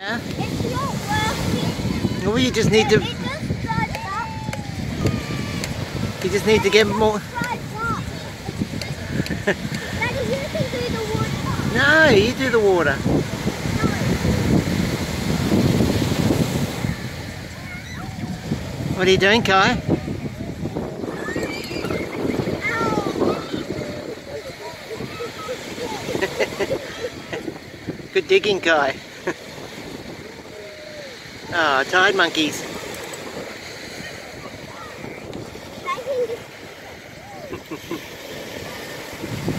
Yeah? It's not working. Well, you just need to, you just need to get more. No, you do the water. What are you doing, Kai? Good digging, Kai. Ah, oh, tide monkeys.